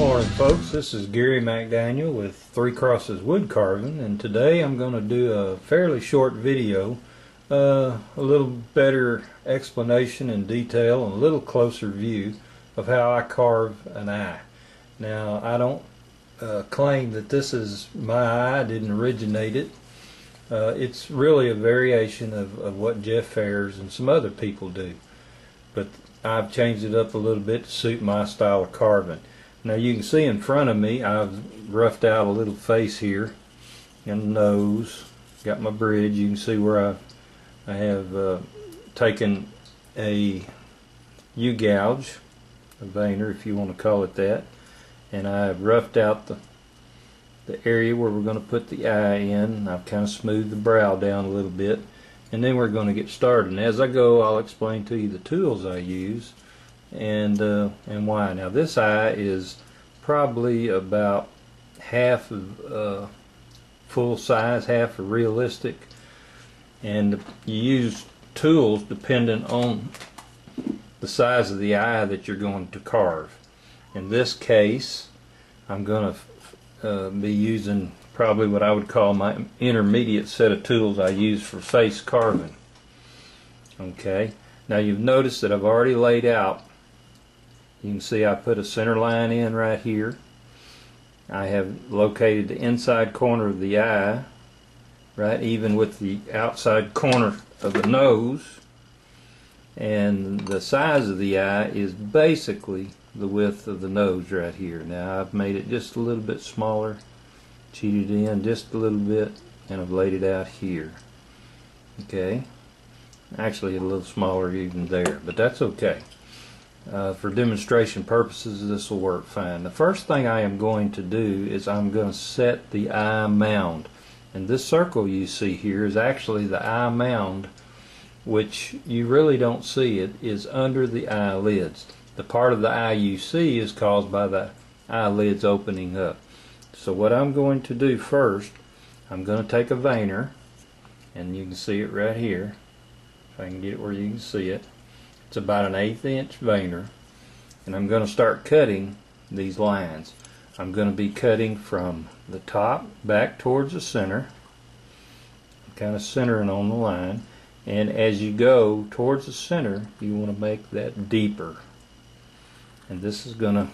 morning, folks. This is Gary McDaniel with Three Crosses Wood Carving, and today I'm going to do a fairly short video, uh, a little better explanation and detail, and a little closer view of how I carve an eye. Now, I don't uh, claim that this is my eye, I didn't originate it. Uh, it's really a variation of, of what Jeff Phares and some other people do, but I've changed it up a little bit to suit my style of carving. Now you can see in front of me I've roughed out a little face here and nose. Got my bridge. You can see where I, I have uh, taken a U-gouge, a veiner if you want to call it that, and I've roughed out the the area where we're going to put the eye in. I've kind of smoothed the brow down a little bit and then we're going to get started. And as I go I'll explain to you the tools I use and uh, and why. Now this eye is probably about half of uh, full size, half of realistic, and you use tools dependent on the size of the eye that you're going to carve. In this case, I'm going to uh, be using probably what I would call my intermediate set of tools I use for face carving. Okay, now you've noticed that I've already laid out you can see I put a center line in right here. I have located the inside corner of the eye, right, even with the outside corner of the nose. And the size of the eye is basically the width of the nose right here. Now I've made it just a little bit smaller, cheated in just a little bit, and I've laid it out here. Okay, actually a little smaller even there, but that's okay. Uh, for demonstration purposes, this will work fine. The first thing I am going to do is I'm going to set the eye mound. And this circle you see here is actually the eye mound, which you really don't see it, is under the eyelids. The part of the eye you see is caused by the eyelids opening up. So what I'm going to do first, I'm going to take a veiner, and you can see it right here, if I can get it where you can see it. It's about an eighth inch veiner and I'm going to start cutting these lines. I'm going to be cutting from the top back towards the center kind of centering on the line. And as you go towards the center you want to make that deeper. And this is going to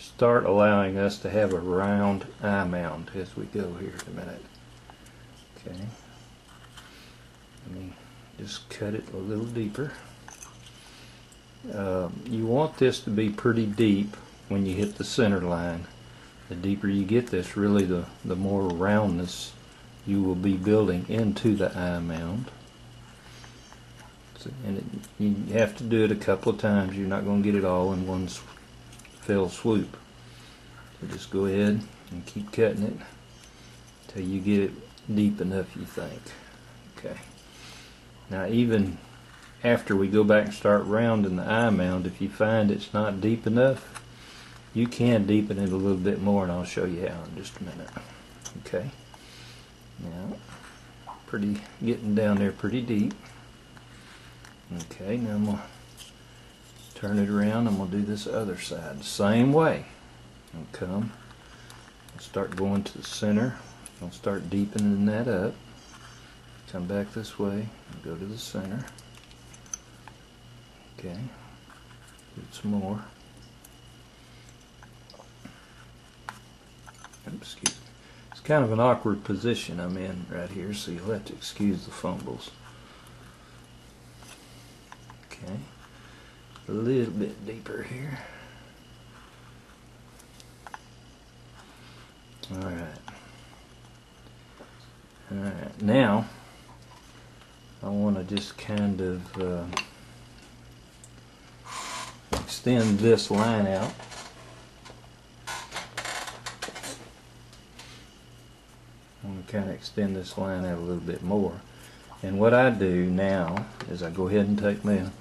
start allowing us to have a round eye mound as we go here in a minute. Okay. Let me just cut it a little deeper um, you want this to be pretty deep when you hit the center line. The deeper you get this, really the, the more roundness you will be building into the eye mound. So, and it, you have to do it a couple of times. You're not going to get it all in one fell swoop. So just go ahead and keep cutting it until you get it deep enough you think. Okay. Now even after we go back and start rounding the eye mound, if you find it's not deep enough, you can deepen it a little bit more, and I'll show you how in just a minute. Okay. Now, pretty getting down there pretty deep. Okay, now I'm going to turn it around. I'm going to do this other side the same way. I'll come, start going to the center. I'll start deepening that up. Come back this way, go to the center. Okay, get some more. Excuse me. It's kind of an awkward position I'm in right here, so you'll have to excuse the fumbles. Okay, a little bit deeper here. Alright. Alright, now I want to just kind of uh, extend this line out. I'm going to kind of extend this line out a little bit more. And what I do now is I go ahead and take my, and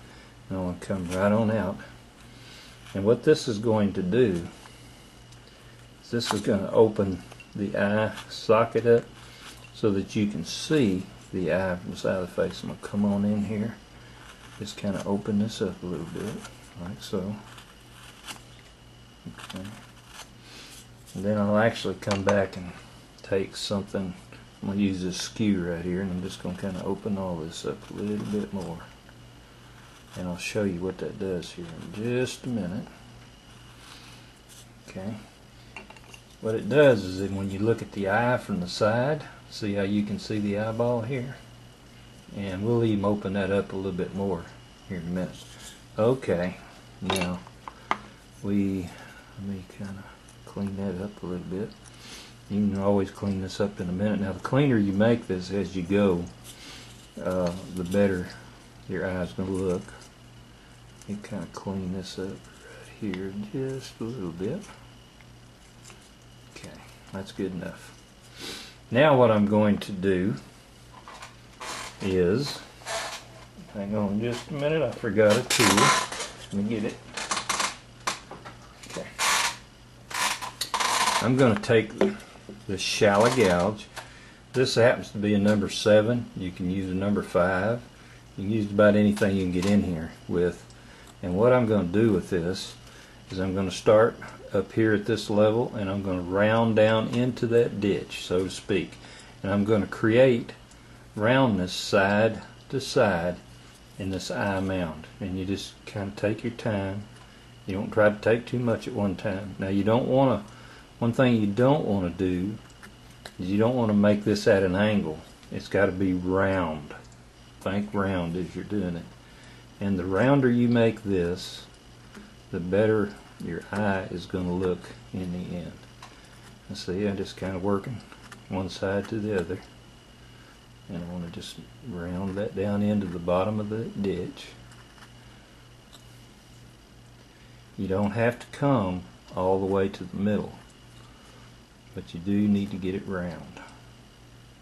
I'm going to come right on out. And what this is going to do is this is going to open the eye socket up so that you can see the eye from the side of the face. I'm going to come on in here, just kind of open this up a little bit like so. Okay. And then I'll actually come back and take something. I'm going to use this skew right here and I'm just going to kind of open all this up a little bit more. And I'll show you what that does here in just a minute. Okay. What it does is that when you look at the eye from the side, see how you can see the eyeball here? And we'll even open that up a little bit more here in a minute. Okay, now we, let me kind of clean that up a little bit. You can always clean this up in a minute. Now the cleaner you make this as you go, uh, the better your eye's going to look. You kind of clean this up right here just a little bit. Okay, that's good enough. Now what I'm going to do is, hang on just a minute, I forgot a tool. Let me get it. Okay. I'm going to take the shallow gouge. This happens to be a number 7. You can use a number 5. You can use about anything you can get in here with. And what I'm going to do with this is I'm going to start up here at this level and I'm going to round down into that ditch, so to speak. And I'm going to create roundness side to side in this eye mound. And you just kind of take your time. You don't try to take too much at one time. Now you don't want to, one thing you don't want to do is you don't want to make this at an angle. It's got to be round. Think round as you're doing it. And the rounder you make this, the better your eye is going to look in the end. And see, I'm just kind of working one side to the other. And I want to just round that down into the bottom of the ditch. You don't have to come all the way to the middle, but you do need to get it round.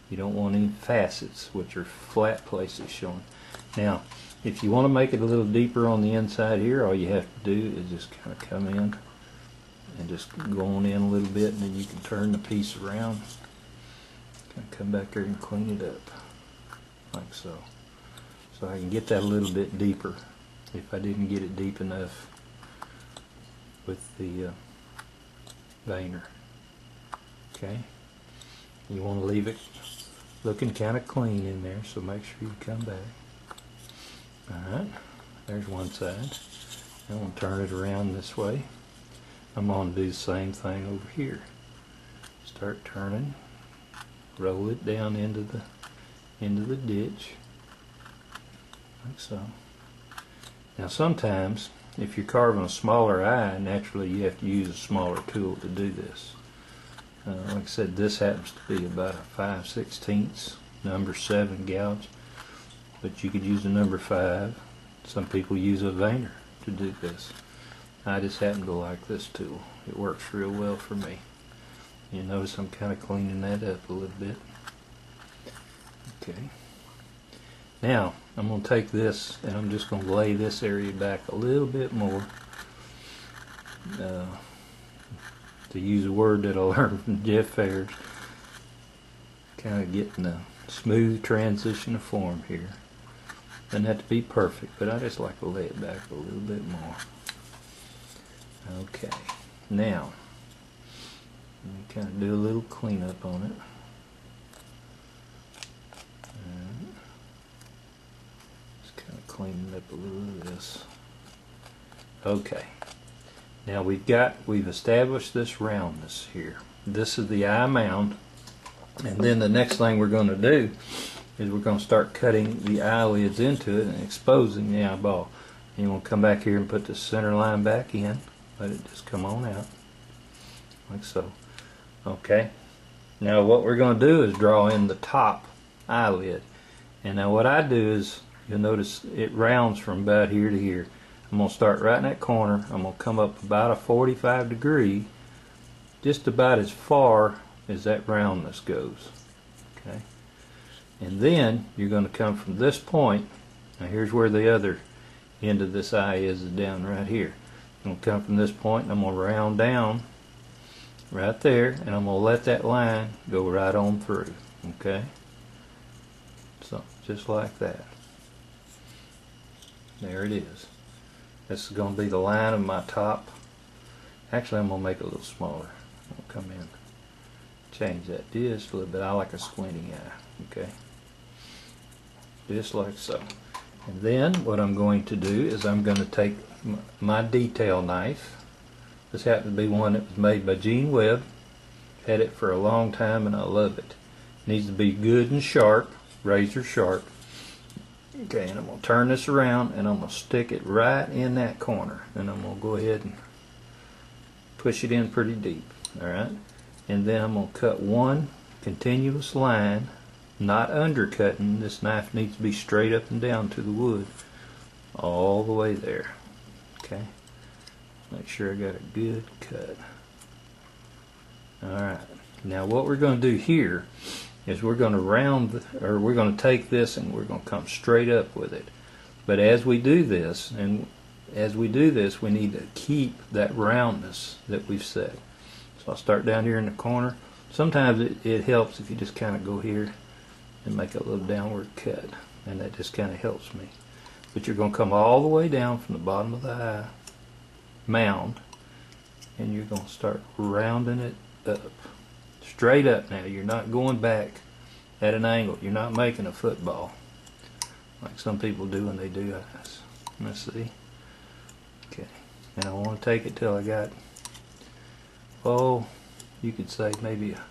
You don't want any facets, which are flat places showing. Now, if you want to make it a little deeper on the inside here, all you have to do is just kind of come in and just go on in a little bit, and then you can turn the piece around and come back here and clean it up, like so. So I can get that a little bit deeper if I didn't get it deep enough with the uh, veiner. Okay? You want to leave it looking kind of clean in there, so make sure you come back. Alright, there's one side. I'm going to turn it around this way. I'm going to do the same thing over here. Start turning, roll it down into the into the ditch, like so. Now sometimes, if you're carving a smaller eye, naturally you have to use a smaller tool to do this. Uh, like I said, this happens to be about a 5 sixteenths number 7 gouge but you could use a number five. Some people use a veiner to do this. I just happen to like this tool. It works real well for me. You notice I'm kind of cleaning that up a little bit. Okay. Now, I'm going to take this and I'm just going to lay this area back a little bit more. Uh, to use a word that I learned from Jeff Ayers, kind of getting a smooth transition of form here. Doesn't have to be perfect, but I just like to lay it back a little bit more. Okay, now, me kind of do a little cleanup on it. And just kind of cleaning up a little of this. Okay, now we've got, we've established this roundness here. This is the eye mound, and then the next thing we're going to do is we're going to start cutting the eyelids into it and exposing the eyeball. And you want to come back here and put the center line back in. Let it just come on out. Like so. Okay. Now what we're going to do is draw in the top eyelid. And now what I do is, you'll notice it rounds from about here to here. I'm going to start right in that corner. I'm going to come up about a 45 degree, just about as far as that roundness goes. Okay. And then you're going to come from this point. Now here's where the other end of this eye is, down right here. I'm going to come from this point and I'm going to round down right there and I'm going to let that line go right on through. Okay? So just like that. There it is. This is going to be the line of my top. Actually, I'm going to make it a little smaller. I'll come in, change that just a little bit. I like a squinty eye. Okay, just like so. And then what I'm going to do is I'm going to take my detail knife. This happened to be one that was made by Gene Webb. Had it for a long time and I love it. Needs to be good and sharp, razor sharp. Okay, and I'm going to turn this around and I'm going to stick it right in that corner. And I'm going to go ahead and push it in pretty deep. Alright? And then I'm going to cut one continuous line, not undercutting. This knife needs to be straight up and down to the wood. All the way there. Okay? Make sure I got a good cut. Alright. Now what we're going to do here is we're going to round, or we're going to take this and we're going to come straight up with it. But as we do this, and as we do this, we need to keep that roundness that we've set. So I'll start down here in the corner. Sometimes it, it helps if you just kind of go here and make a little downward cut. And that just kind of helps me. But you're going to come all the way down from the bottom of the eye mound and you're going to start rounding it up. Straight up now. You're not going back at an angle. You're not making a football like some people do when they do eyes. Let's see. Okay. And I want to take it till I got, oh, you could say maybe a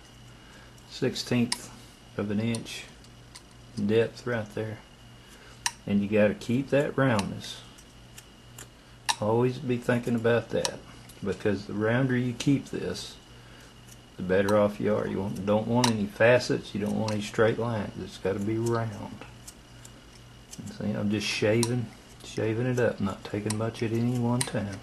sixteenth of an inch depth right there. And you got to keep that roundness. Always be thinking about that because the rounder you keep this, the better off you are. You don't want any facets. You don't want any straight lines. It's got to be round. See, I'm just shaving, shaving it up, not taking much at any one time.